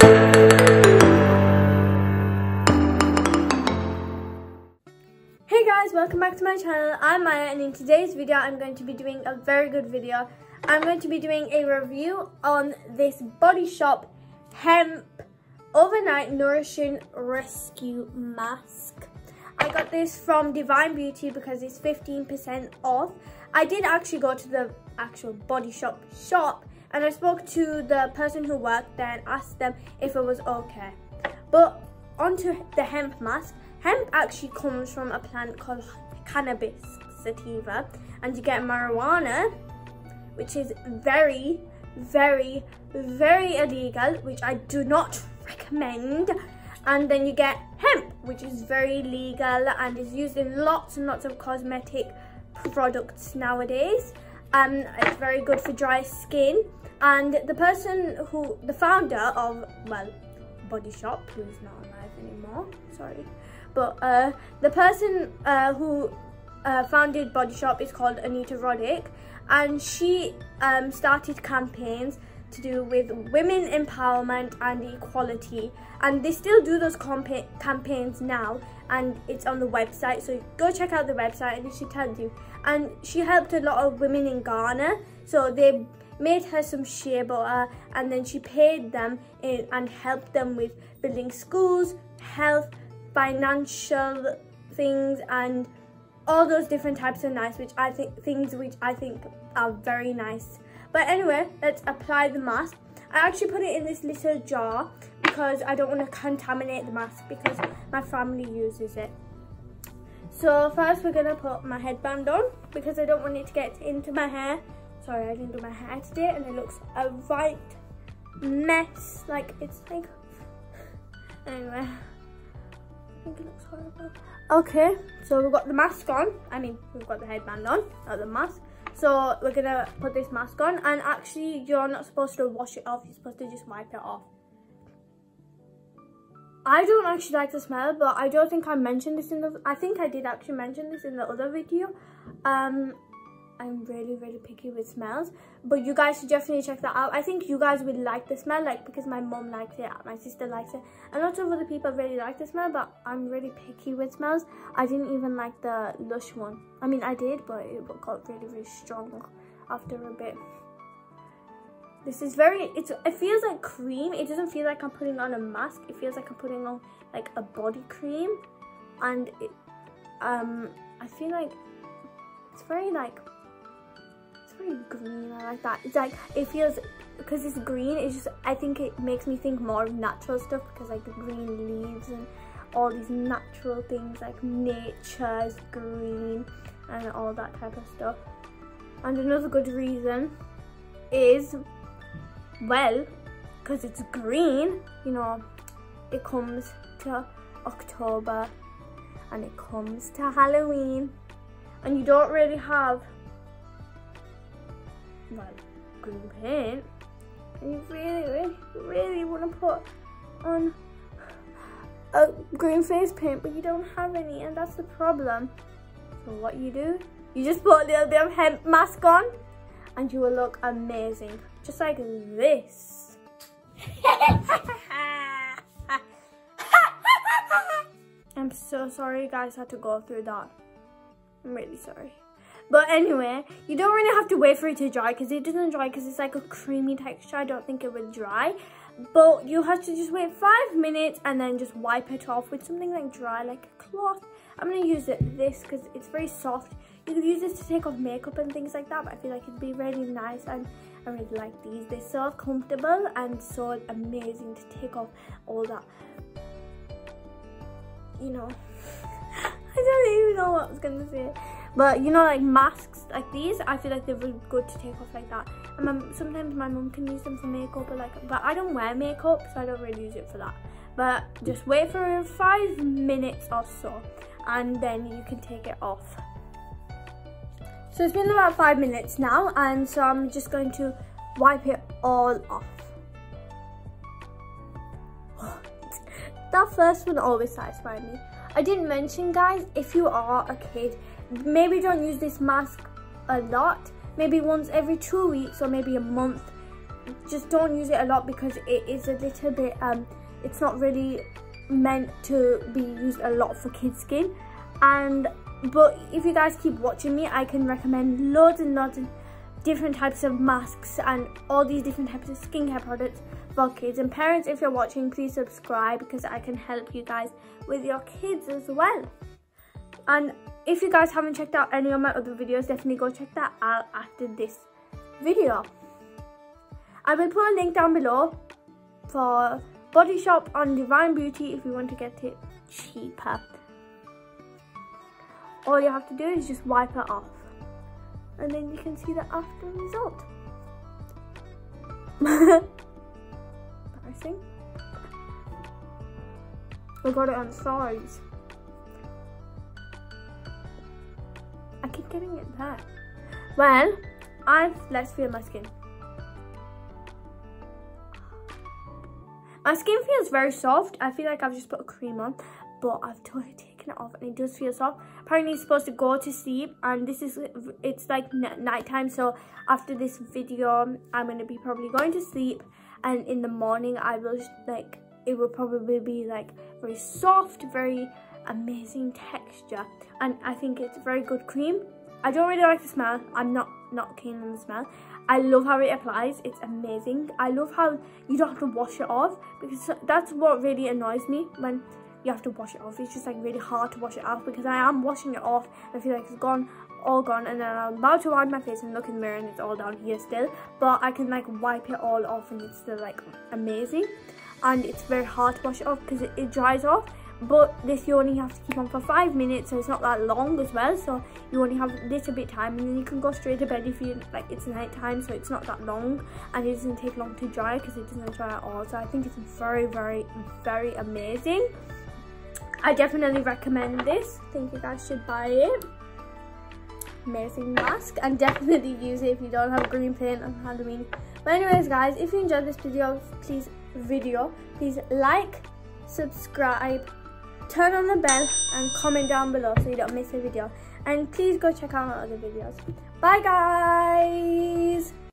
Hey guys, welcome back to my channel. I'm Mayah and in today's video I'm going to be doing a very good video. I'm going to be doing a review on this Body Shop Hemp Overnight Nourishing Rescue Mask. I got this from Devine Beauty because it's 15% off. I did actually go to the actual Body Shop shop and I spoke to the person who worked there and asked them if it was okay. But onto the hemp mask. Hemp actually comes from a plant called cannabis sativa and you get marijuana which is very very very illegal which I do not recommend and then you get hemp which is very legal and is used in lots and lots of cosmetic products nowadays um it's very good for dry skin. And the person who the founder of well body shop who is not alive anymore sorry. But uh the person uh who uh, founded body shop is called anita roddick. And she um started campaigns to do with women empowerment and equality. And they still do those campaigns now. And it's on the website. So go check out the website and she tells you and she helped a lot of women in Ghana so they made her some shea butter and then she paid them in and helped them with building schools health financial things and all those different types of nice which I think things which I think are very nice but anyway, let's apply the mask. I actually put it in this little jar because I don't want to contaminate the mask because my family uses it. So first we're to put my headband on because I don't want it to get into my hair. Sorry, I didn't do my hair today and it looks a right mess. Like, it's like... Anyway. I think it looks horrible. Okay, so we've got the mask on. I mean, we've got the headband on, not the mask. So we're gonna put this mask on and actually you're not supposed to wash it off, you're supposed to just wipe it off. I don't actually like the smell, but I don't think I mentioned this in the, I think I did actually mention this in the other video. Um, I'm really, really picky with smells. But you guys should definitely check that out. I think you guys will like the smell, like because my mom likes it, my sister likes it. And lots of other people really like the smell, but I'm really picky with smells. I didn't even like the Lush one. I mean, I did, but it got really, really strong after a bit. This is very, it's, it feels like cream. It doesn't feel like I'm putting on a mask. It feels like I'm putting on like a body cream. And it, um, I feel like it's very like it's very green. I like that. It's like, it feels, because it's green, it's just, I think it makes me think more of natural stuff because like the green leaves and all these natural things like nature's green and all that type of stuff. And another good reason is, well, because it's green, you know, it comes to October and it comes to Halloween. And you don't really have like green paint. And you really, really, really want to put on a green face paint but you don't have any and that's the problem. So what you do, you just put a little bit of hemp mask on and you will look amazing. Just like this. I'm so sorry you guys had to go through that. I'm really sorry. But anyway, you don't really have to wait for it to dry because it doesn't dry because it's like a creamy texture. I don't think it would dry. But you have to just wait five minutes and then just wipe it off with something like dry, like a cloth. I'm going to use it this because it's very soft. You could use this to take off makeup and things like that, but I feel like it'd be really nice and I really like these. They're so comfortable and so amazing to take off all that, you know. I don't even know what I was going to say. But you know, like masks like these, I feel like they're really good to take off like that. And my, sometimes my mum can use them for makeup, or like, but I don't wear makeup, so I don't really use it for that. But just wait for five minutes or so, and then you can take it off. So it's been about five minutes now, and so I'm just going to wipe it all off. that first one always satisfied me. I didn't mention, guys, if you are a kid maybe don't use this mask a lot maybe once every two weeks or maybe a month just don't use it a lot because it is a little bit um it's not really meant to be used a lot for kids skin and but if you guys keep watching me I can recommend loads and loads of different types of masks and all these different types of skincare products for kids. And parents if you're watching please subscribe because I can help you guys with your kids as well. And if you guys haven't checked out any of my other videos definitely go check that out after this video. I will put a link down below for Body Shop on Devine Beauty if you want to get it cheaper. All you have to do is just wipe it off. And then you can see the after result. Embarrassing. I got it on size. I keep getting it back. Well, I've, let's feel my skin. My skin feels very soft. I feel like I've just put a cream on, but I've totally taken it off and it does feel soft. Apparently it's supposed to go to sleep and this is, it's like night time. So after this video, I'm going to be probably going to sleep and in the morning I will like, it will probably be like very soft, very amazing texture. And I think it's very good cream. I don't really like the smell. I'm not, not keen on the smell. I love how it applies. It's amazing. I love how you don't have to wash it off because that's what really annoys me when you have to wash it off. It's just like really hard to wash it off because I am washing it off. I feel like it's gone, all gone. And then I'm about to wipe my face and look in the mirror and it's all down here still. But I can like wipe it all off and it's still like amazing. And it's very hard to wash it off because it, it dries off but this you only have to keep on for five minutes so it's not that long as well so you only have a little bit time and then you can go straight to bed if you like it's night time so it's not that long and it doesn't take long to dry because it doesn't dry at all so i think it's very very very amazing i definitely recommend this. I think you guys should buy it. Amazing mask. And definitely use it if you don't have green paint on halloween. But anyways guys if you enjoyed this video please video please like subscribe turn on the bell and comment down below so you don't miss a video. And please go check out my other videos. Bye guys